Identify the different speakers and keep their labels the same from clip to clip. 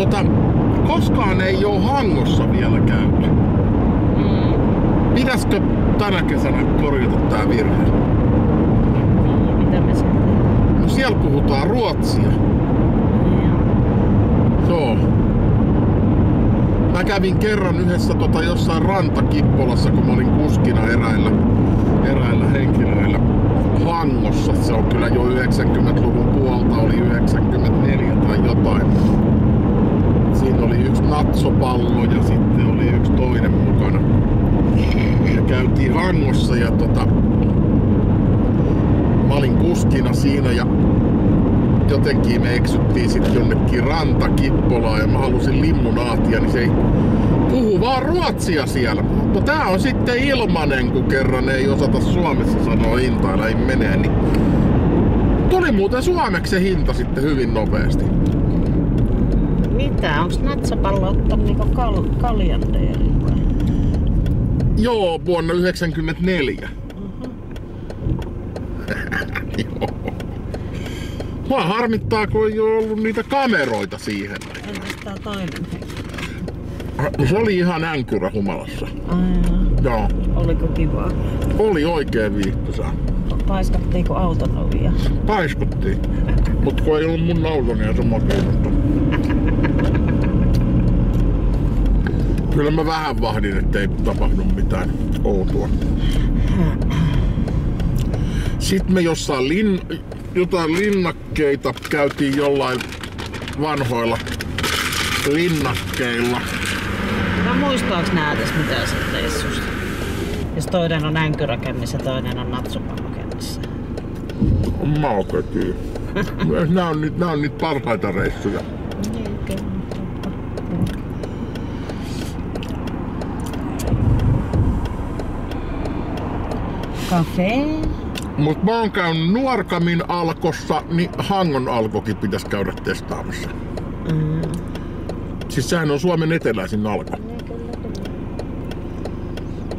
Speaker 1: Tota, koskaan ei ole Hangossa vielä käyty.
Speaker 2: Mm.
Speaker 1: Pitäisikö tänä kesänä korjata tää virhe?
Speaker 2: Niin, mitä me?
Speaker 1: No siellä puhutaan ruotsia. Joo. Mä kävin kerran yhdessä tota jossain rantakippolassa, kun mä olin kuskina eräillä, eräillä henkilöillä Hangossa. Se on kyllä jo 90-luvun puolta, oli 94 tai jotain. Siinä oli yksi natsopallo ja sitten oli yksi toinen mukana. Ja käytiin Hangossa ja tota, mä olin kuskina siinä ja jotenkin me eksyttiin sitten jonnekin rantakippolaan ja mä halusin limunaatia, niin se ei puhu vaan ruotsia siellä. Mutta tää on sitten ilmanen, kun kerran ei osata Suomessa sanoa hintaa, ei menee, niin tuli muuten suomeksi se hinta sitten hyvin nopeasti.
Speaker 2: Mitä? Onks natsapallo ottanut niinku kal- kaljandeerin vai?
Speaker 1: Joo, vuonna 1994.
Speaker 2: Mhm.
Speaker 1: Joo. Mua harmittaa, kun ei ole ollut niitä kameroita siihen.
Speaker 2: Entäs tää toinen henkilö?
Speaker 1: Se oli ihan änkyrä humalassa.
Speaker 2: Ai.
Speaker 1: Joo.
Speaker 2: Oliko kivaa?
Speaker 1: Oli oikein viihtyisää.
Speaker 2: Paiskattiinko auton ovia?
Speaker 1: Paiskuttiin. Mut kun ei ollut mun auto, niin se mua kiinnosta. Kyllä mä vähän vahdin, ettei tapahdu mitään outoa. Sitten me jossain lin, jotain linnakkeita käytiin jollain vanhoilla linnakkeilla.
Speaker 2: No muistaaks nää tässä mitään siitä reissusta? Jos toinen on änkyräkännissä, toinen on natsupallokännissä.
Speaker 1: Mä oikein Nää on, nyt, nää on nyt parhaita reissuja.
Speaker 2: Kafe.
Speaker 1: Mut mä oon käynyt Nuorkamin alkossa, niin Hangon alkokin pitäisi käydä testaamassa.
Speaker 2: Mm.
Speaker 1: Siis sehän on Suomen eteläisin alko.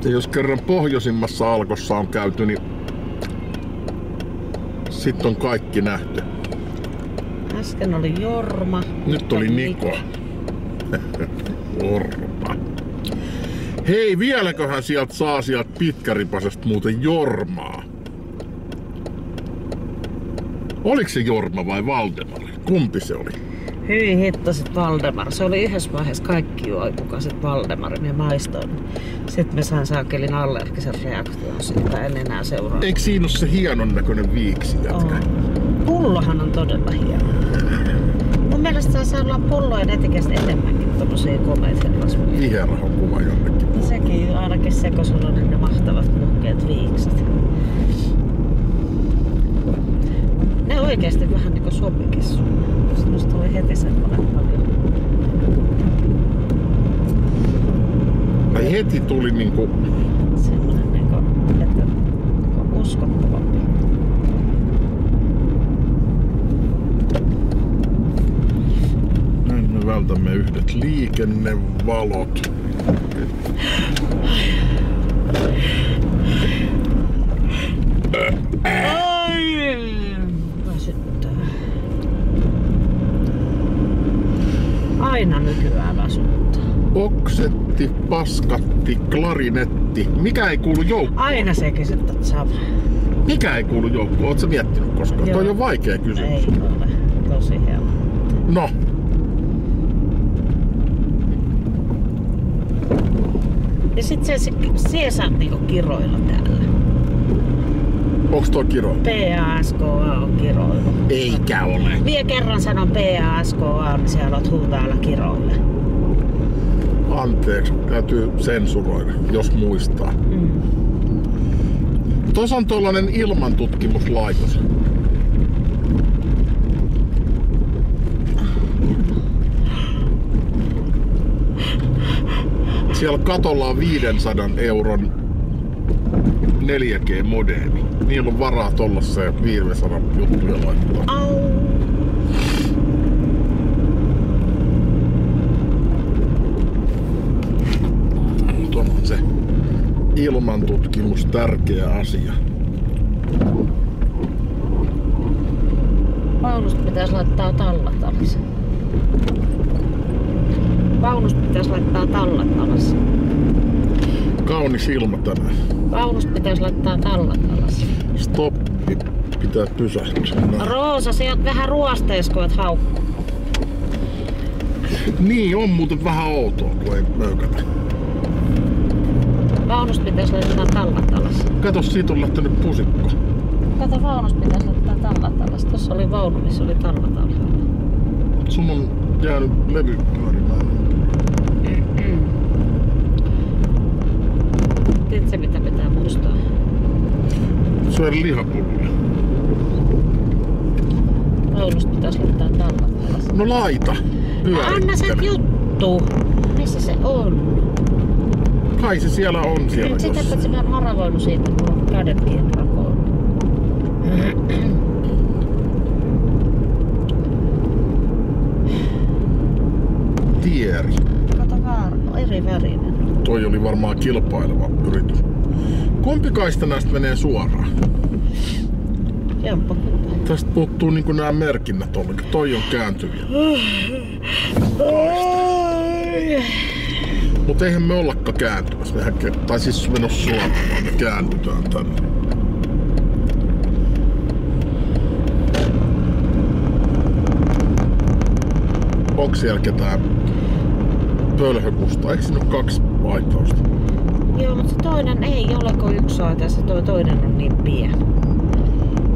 Speaker 1: Ja jos kerran pohjoisimmassa alkossa on käyty, niin sitten on kaikki nähty.
Speaker 2: Äsken oli Jorma.
Speaker 1: Nyt oli Niko. Jorma. Hei, vieläköhän sieltä saa sieltä pitkäripasesta muuten Jormaa? Oliko se Jorma vai Valdemar? Kumpi se oli?
Speaker 2: Hyi hittasit Valdemar. Se oli yhdessä vaiheessa kaikki juoi, kuka sit Valdemar. Me maistoin. Sitten me sain saakelin allergisen reaktion siitä. En enää seuraa.
Speaker 1: Eikö siinä ole se hienon näköinen viiksi jätkä?
Speaker 2: On. Pullohan on todella hieno. Mun mielestä saa olla pullojen etikästä enemmänkin tommosia komeita herrasmiehiä.
Speaker 1: Viherahon kuva jonnekin.
Speaker 2: Sekin ainakin se, kun sulla on ne mahtavat muhkeat viikset. Ne oikeesti vähän niinku sopikin sun. Musta tuli heti semmonen paljon.
Speaker 1: Ai heti tuli niinku...
Speaker 2: Semmonen niinku, että niinku uskottavampi.
Speaker 1: Näin me vältämme yhdet liikennevalot.
Speaker 2: Aina nykyään väsyttää.
Speaker 1: Oksetti, paskatti, klarinetti. Mikä ei kuulu joukkoon?
Speaker 2: Aina se kysyttät sama.
Speaker 1: Mikä ei kuulu joukkoon? Oletko miettinyt koskaan?
Speaker 2: Joo.
Speaker 1: Toi on vaikea kysymys.
Speaker 2: Ei ole. Tosi helppo.
Speaker 1: No,
Speaker 2: Ja sit se, se, se saa niinku kiroilla täällä.
Speaker 1: onks toi kiro?
Speaker 2: PASKA on kiroilu.
Speaker 1: Eikä ole.
Speaker 2: Vie kerran sanon PASKA, niin siellä oot huutaalla kiroille.
Speaker 1: Anteeksi, täytyy sensuroida, jos muistaa.
Speaker 2: Mm.
Speaker 1: Tuossa on tuollainen ilmantutkimuslaitos. Siellä katolla on 500 euron 4G-modeemi. Niillä on varaa tollaiseen 500 juttuja laittaa.
Speaker 2: Au.
Speaker 1: Tuo on se ilmantutkimus tärkeä asia.
Speaker 2: Paulusta pitäisi laittaa tallatalis. Pitäisi laittaa tallat alas.
Speaker 1: Kaunis ilma tänään.
Speaker 2: Vaunusta pitäisi laittaa tallat alas.
Speaker 1: Stoppi. Pitää pysähtyä. Näin.
Speaker 2: Roosa, se on vähän ruosteis, kun oot haukku.
Speaker 1: Niin, on muuten vähän outoa, kun ei möykätä.
Speaker 2: Vaunusta pitäisi laittaa tallat alas.
Speaker 1: Kato, siitä on lähtenyt pusikko.
Speaker 2: Kato, vaunusta pitäisi laittaa tallat alas. Tuossa oli vaunu, missä oli tallat alhaalla.
Speaker 1: Sun on jäänyt levy pyörimään.
Speaker 2: Tiedätkö mitä pitää muistaa?
Speaker 1: Syödä lihapullia.
Speaker 2: Vaunusta pitäisi laittaa tallat alas.
Speaker 1: No laita.
Speaker 2: Anna se juttu! Missä se on?
Speaker 1: Kai se siellä on siellä
Speaker 2: Nyt sitä että mä oon haravoinut siitä, kun on kädenkin rakoon.
Speaker 1: Tieri.
Speaker 2: Kato vaan, eri värinen.
Speaker 1: Toi oli varmaan kilpaileva yritys. Kumpi kaista näistä menee suoraan?
Speaker 2: Jompa kumpa.
Speaker 1: Tästä puuttuu niinku nämä merkinnät ollenkaan. Toi on kääntyviä. Mutta eihän me ollakaan kääntymässä. Mehän, ke- tai siis menossa suoraan, vaan me käännytään tänne. Onko siellä ketään pölhökusta? Eikö siinä ole kaksi aitausta?
Speaker 2: Joo, mutta se toinen ei ole kuin yksi aita, se toi toinen on niin pieni.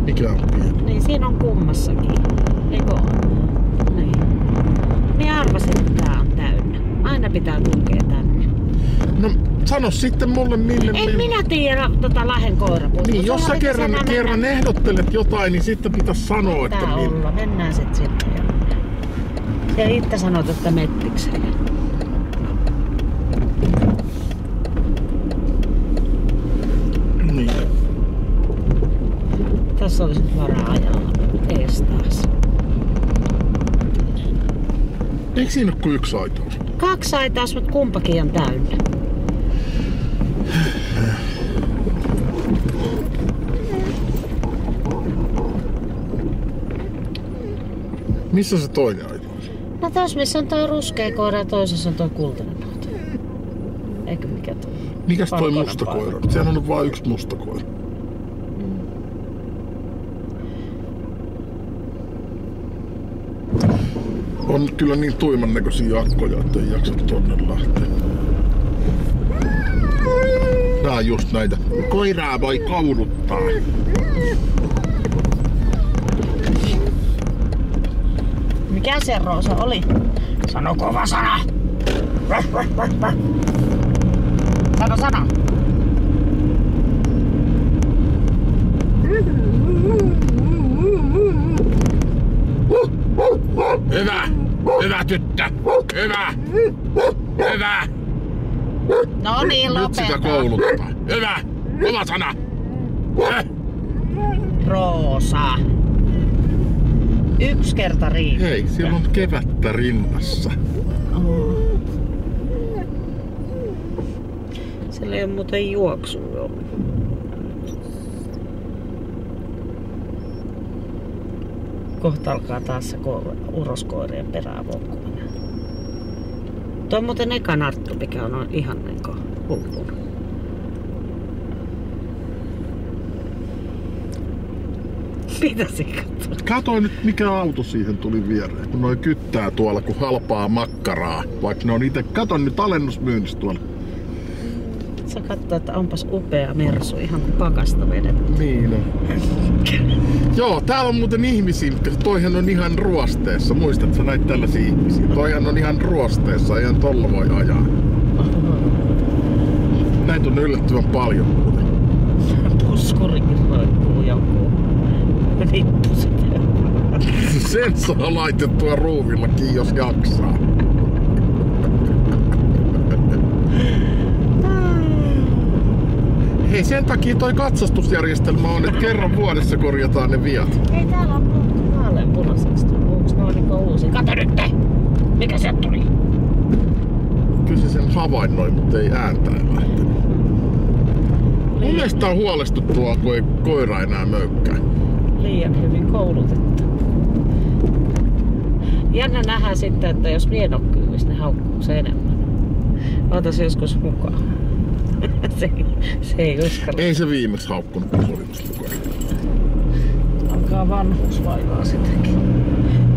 Speaker 1: Mikä on pieni?
Speaker 2: Niin siinä on kummassakin. Eikö? Niin. Minä arvasin, että tää on täynnä. Aina pitää kulkea tänne.
Speaker 1: No sano sitten mulle mille...
Speaker 2: En
Speaker 1: mille-
Speaker 2: minä tiedä tota Lahden koirapuuta.
Speaker 1: Niin, jos sä kerran, kerran ehdottelet jotain, niin sitten pitäisi sanoa, että
Speaker 2: Tää
Speaker 1: min...
Speaker 2: olla. Mennään sit sinne. Ja itse sanot, että mettiksellä.
Speaker 1: Niin.
Speaker 2: Tässä olisi nyt varaa ajalla. Ees taas.
Speaker 1: Eikö siinä ole kuin yksi aitaus?
Speaker 2: Kaksi aitaus, mutta kumpakin on täynnä.
Speaker 1: Missä se toinen aitaus?
Speaker 2: No tässä missä on toi ruskea koira ja toisessa on toi kultainen pohto. Eikö mikä tuo?
Speaker 1: Mikäs toi musta koira? Sehän on vain yksi musta koira. On kyllä niin tuiman näköisiä akkoja, että ei jaksa tonne lähteä. Nää on just näitä. Koiraa voi kouluttaa.
Speaker 2: Mikä se Roosa oli? Sano kova sana! Sano sana!
Speaker 1: Hyvä tyttö! Hyvä! Hyvä!
Speaker 2: No niin,
Speaker 1: Nyt sitä
Speaker 2: lopeta.
Speaker 1: kouluttaa. Hyvä! Kova sana!
Speaker 2: Roosa. Yksi kerta riittää.
Speaker 1: Hei, siellä on kevättä rinnassa.
Speaker 2: Oh. Siellä ei ole muuten juoksua ollut. Kohta alkaa taas se ko- uroskoirien perään voukkuminen. Tuo on muuten eka narttu, mikä on, ihan niinku hulluna. Mitä se katsoo?
Speaker 1: Katoin nyt mikä auto siihen tuli viereen, kun noi kyttää tuolla kun halpaa makkaraa. Vaikka ne on itse, katon nyt alennusmyynnissä tuolla.
Speaker 2: Sä katsoo, että onpas upea mersu, ihan kuin pakasta vedetty.
Speaker 1: Niin on. Joo, täällä on muuten ihmisiä, toihan on ihan ruosteessa. Muistatko näitä tällaisia ihmisiä? Toihan on ihan ruosteessa, eihän tolla voi ajaa. Näitä on yllättävän paljon muuten.
Speaker 2: Puskurikin roikkuu joku. Vittu sitä.
Speaker 1: Sen saa laitettua ruuvillakin, jos jaksaa. Hei, sen takia toi katsastusjärjestelmä on, että kerran vuodessa korjataan ne viat.
Speaker 2: Ei täällä on muuttu vaaleanpunaiseksi tullut. Onks ne on niinku uusi? Kato nyt! Mikä sieltä tuli?
Speaker 1: Kyllä se sen havainnoi, mutta ei ääntä lähtenyt. Mun mielestä on huolestuttavaa, kun ei koira enää möykkää.
Speaker 2: Liian hyvin koulutettu. Jännä nähdä sitten, että jos vienokkyys, ne haukkuu se enemmän. Otas joskus mukaan. se, se ei uskalla.
Speaker 1: Ei se viimeksi haukkunut, kun se oli.
Speaker 2: Alkaa vanhuus vaivaa sitäkin.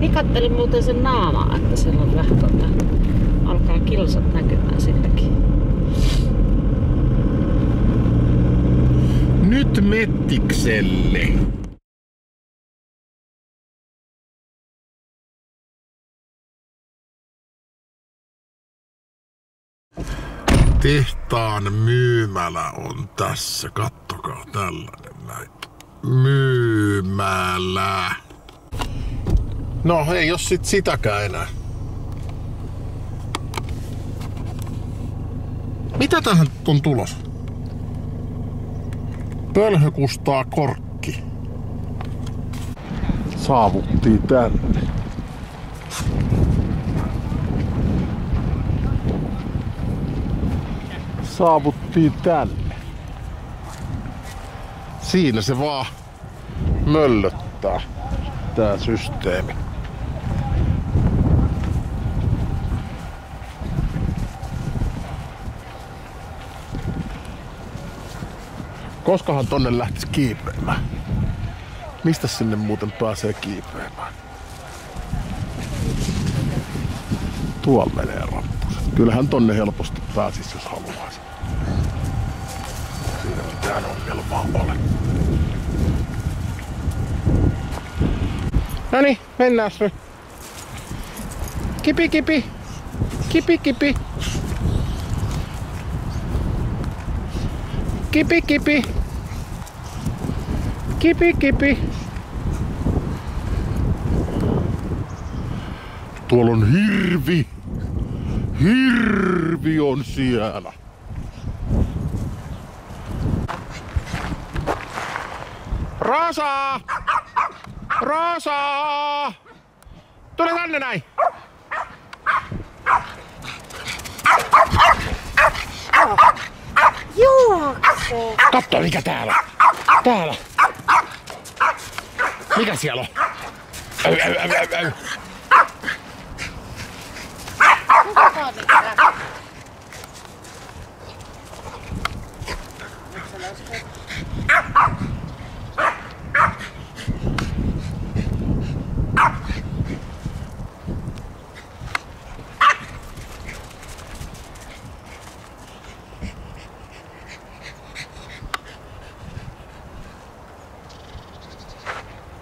Speaker 2: Niin kattelin muuten sen naamaa, että siellä on vähän tota, alkaa kilsat näkymään silläkin.
Speaker 1: Nyt Mettikselle. Tehtaan myymälä on tässä. Kattokaa tällainen näin. Myymälä. No ei jos sit sitäkään enää. Mitä tähän on tulos? Pölhö kustaa korkki. Saavuttiin tänne. Saavuttiin tänne. Siinä se vaan möllöttää tää systeemi. Koskahan tonne lähtis kiipeämään? Mistä sinne muuten pääsee kiipeämään? Tuolla menee rappus. Kyllähän tonne helposti pääsis, jos haluaisi. Siinä ongelmaa ole. No niin, mennään nyt. Kipi kipi. Kipi kipi. Kipi kipi. Kipi kipi. Tuolla on hirvi. Hirvi on siellä. Rosa! Rosa! Tule tänne näin!
Speaker 3: Juokse.
Speaker 1: Katso mikä täällä. Täällä. Mikä siellä on? Äy, äy, äy, äy, äy.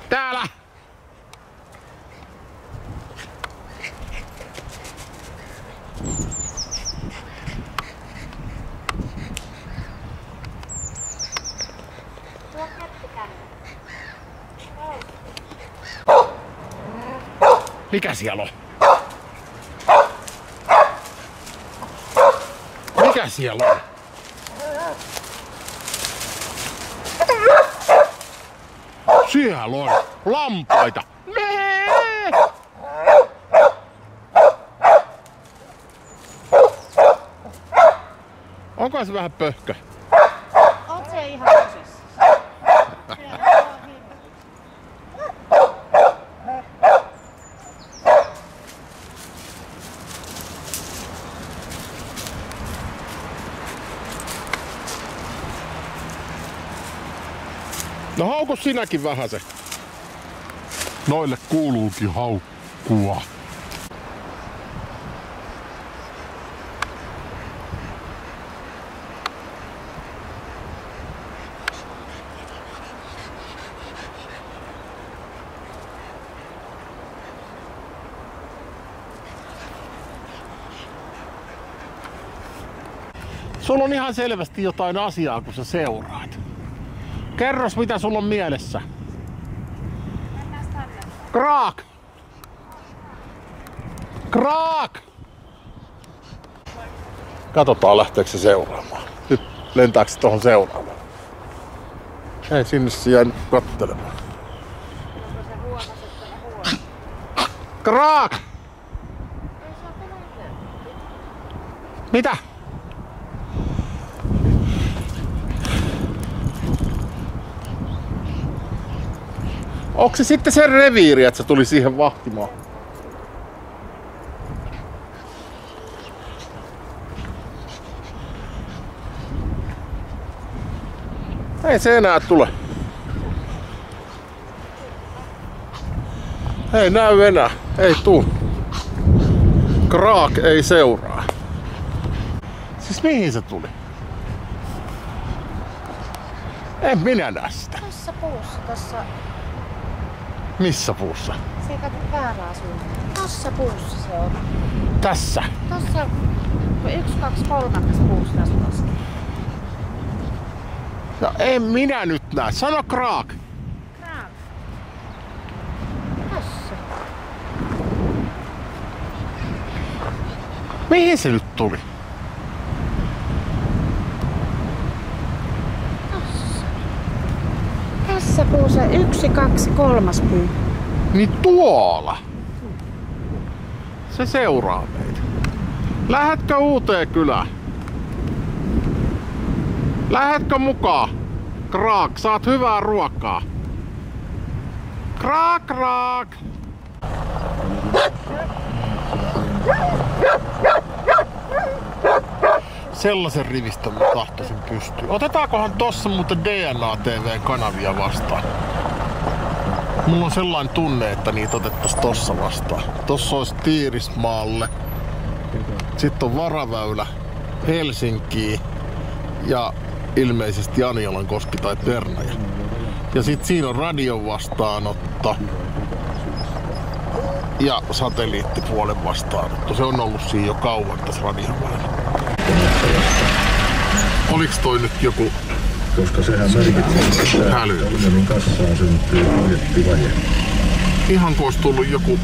Speaker 1: Täällä! Mikä siellä on? Mikä siellä on? Siellä on lampaita. Onko se vähän pöhkö? Sinäkin vähän se. Noille kuuluukin haukkua. Sulla on ihan selvästi jotain asiaa, kun sä seuraat. Kerros, mitä sulla on mielessä. Kraak! Kraak! Katsotaan lähteekö se seuraamaan. Nyt lentääkö se tuohon seuraamaan? Ei sinne se jäänyt kattelemaan. Kraak! Mitä? Onko se sitten se reviiri, että se tuli siihen vahtimaan? Ei se enää tule. Ei näy enää. Ei tuu. Kraak ei seuraa. Siis mihin se tuli? En minä näe sitä.
Speaker 3: Tässä puussa, tässä
Speaker 1: missä puussa?
Speaker 3: se ei kato väärää suuntaan. Tässä puussa se on.
Speaker 1: Tässä.
Speaker 3: Tossa yksi, kaksi, kolmannes puussa tässä laskee.
Speaker 1: No en minä nyt näe. Sano kraak.
Speaker 3: Kraak. Tässä.
Speaker 1: Mihin se nyt tuli?
Speaker 3: Tässä. Tässä puussa yksi, kaksi, kolmas puu.
Speaker 1: Niin tuolla. Se seuraa meitä. Lähetkö uuteen kylään? Lähetkö mukaan? Kraak, saat hyvää ruokaa. Kraak, kraak. Sellaisen rivistön mä tahtoisin pystyä. Otetaankohan tossa muuten DNA TV-kanavia vastaan? Mulla on sellainen tunne, että niitä otettais tossa vastaan. Tossa olisi Tiirismaalle. Sitten on varaväylä Helsinkiin ja ilmeisesti Anjalan koski tai Pernaja. Ja sitten siinä on radion vastaanotto ja satelliittipuolen vastaanotto. Se on ollut siinä jo kauan tässä radion Oliks toi nyt joku
Speaker 4: koska sehän merkitsee, että
Speaker 1: Hälytys.
Speaker 4: tunnelin kassaan syntyy budjettivaje.
Speaker 1: ihan kuin olisi tullut joku.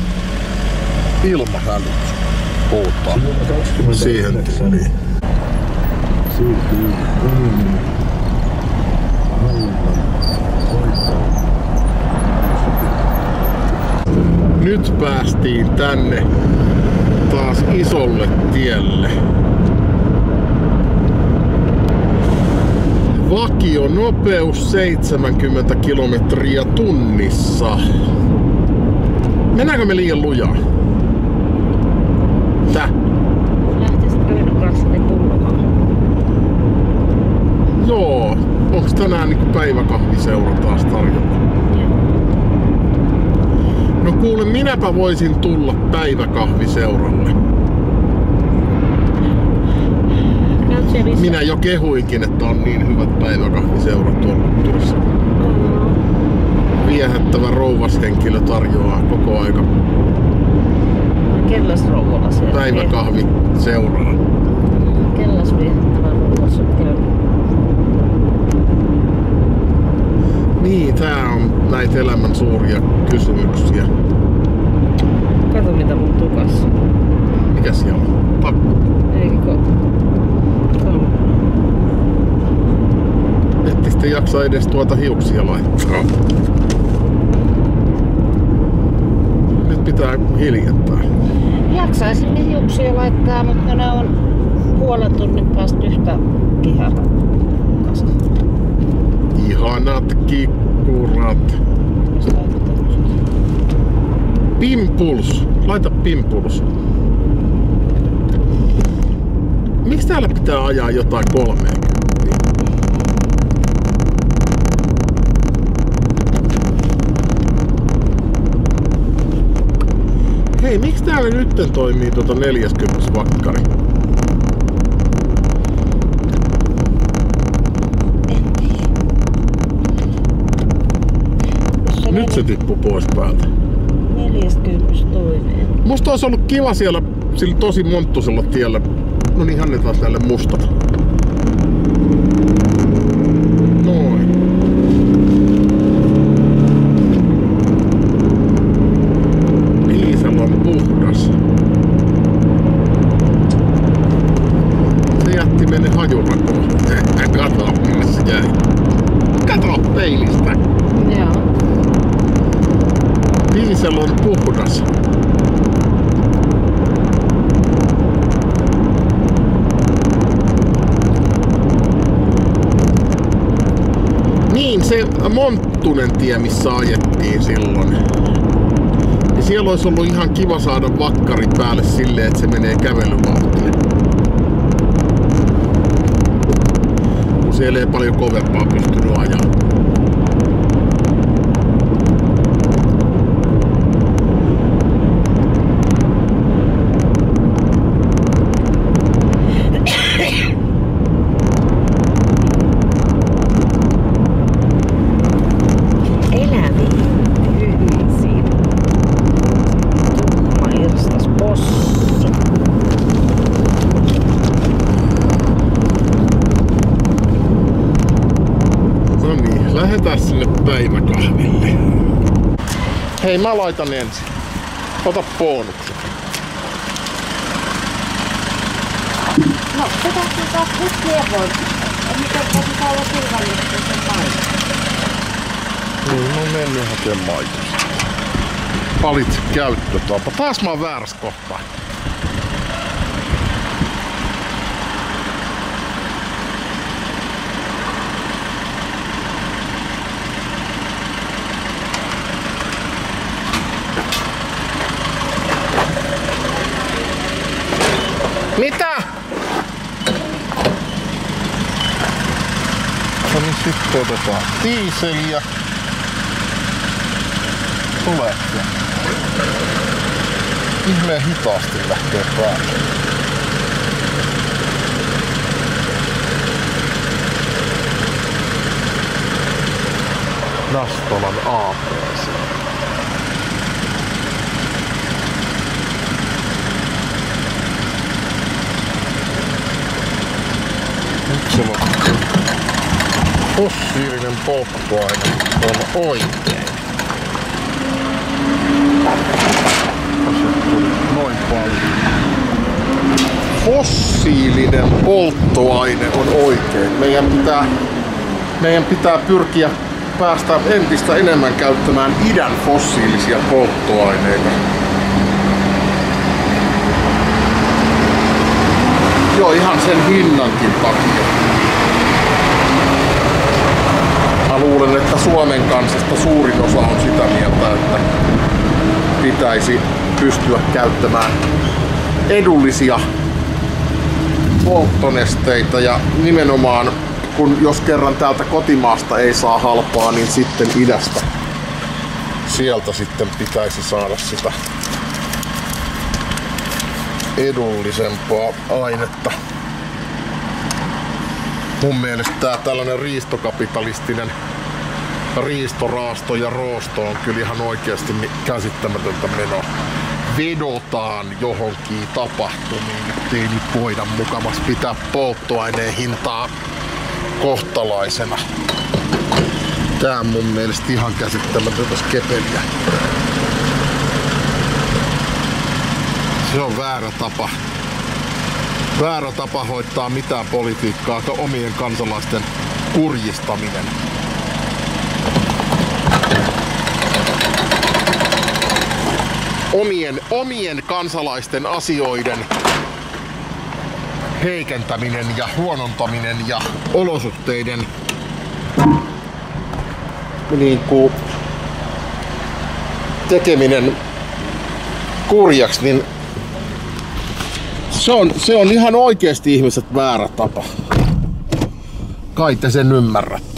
Speaker 4: Vuonna 20
Speaker 1: Siihen tyyliin.
Speaker 4: siirtyy unionin.
Speaker 1: Nyt päästiin tänne taas isolle tielle. Vakio nopeus 70 kilometriä tunnissa. Mennäänkö me liian lujaa? Tää?
Speaker 2: Lähtisit yhden kanssa niin pullomaan.
Speaker 1: Joo. Onks tänään niinku päiväkahviseura taas tarjolla? No kuule, minäpä voisin tulla päiväkahviseuralle.
Speaker 2: Missä?
Speaker 1: Minä jo kehuinkin, että on niin hyvät päiväkahviseurat ollut tuossa. Viehättävä rouvashenkilö tarjoaa koko aika
Speaker 2: Kellas rouvalla siellä.
Speaker 1: päiväkahviseuraa.
Speaker 2: Kellas viehättävä rouvassa on käynyt.
Speaker 1: Niin, tää on näitä elämän suuria kysymyksiä.
Speaker 2: Kato mitä mun tukassa.
Speaker 1: Mikä siellä on? Tappu.
Speaker 2: Eikö.
Speaker 1: Ette sitten jaksa edes tuota hiuksia laittaa. Nyt pitää hiljentää.
Speaker 2: Jaksaisin ne hiuksia laittaa, mutta ne on puolen tunnin päästä yhtä kiharra. Kasa.
Speaker 1: Ihanat kikkurat. Pimpuls. Laita pimpuls. Miksi täällä pitää ajaa jotain 30? Hei, miksi täällä nyt toimii tuota 40 vakkari? Nyt se tippuu pois päältä.
Speaker 2: 40 toimii.
Speaker 1: Musta olisi ollut kiva siellä sillä tosi monttusella tiellä. No niin, annetaan tälle mustat. Noin. Diesel on puhdas. Se jätti menne hajurakoon. Kato, minne se jäi. Kato peilistä.
Speaker 2: Joo.
Speaker 1: Diesel on puhdas. Niin, se Monttunen tie, missä ajettiin silloin. Niin siellä olisi ollut ihan kiva saada vakkari päälle silleen, että se menee kävelyvauhtiin. Kun Siellä ei paljon kovempaa pystynyt ajaa. Mä laitan ensin. Ota bonukset.
Speaker 3: No, pitäisi taas nyt lievoin. Miten voisi olla turvallisesti sen paikan?
Speaker 1: Niin, oon mennyt hakemaan maitosta. Valitse käyttötapa. Taas mä oon väärässä kohtaa. Mitä? No sitten otetaan diiseliä. Tulee. Ihmeen hitaasti lähtee päälle. Nastolan APC. Nyt se on fossiilinen polttoaine on oikein. Noin paljon. Fossiilinen polttoaine on oikein. Meidän pitää, meidän pitää pyrkiä päästä entistä enemmän käyttämään idän fossiilisia polttoaineita. Joo, ihan sen hinnankin takia. Mä luulen, että Suomen kansasta suurin osa on sitä mieltä, että pitäisi pystyä käyttämään edullisia polttonesteitä ja nimenomaan kun jos kerran täältä kotimaasta ei saa halpaa, niin sitten idästä. Sieltä sitten pitäisi saada sitä edullisempaa ainetta. Mun mielestä tää tällainen riistokapitalistinen riistoraasto ja roosto on kyllä ihan oikeasti käsittämätöntä menoa. Vedotaan johonkin tapahtumiin, ettei nyt voida mukamas pitää polttoaineen hintaa kohtalaisena. Tää on mun mielestä ihan käsittämätöntä skepeliä. Se on väärä tapa. Väärä tapa hoitaa mitään politiikkaa omien kansalaisten kurjistaminen. Omien, omien kansalaisten asioiden heikentäminen ja huonontaminen ja olosuhteiden niin kuin tekeminen kurjaksi, niin se on, se on ihan oikeasti ihmiset väärä tapa. Kai te sen ymmärrätte.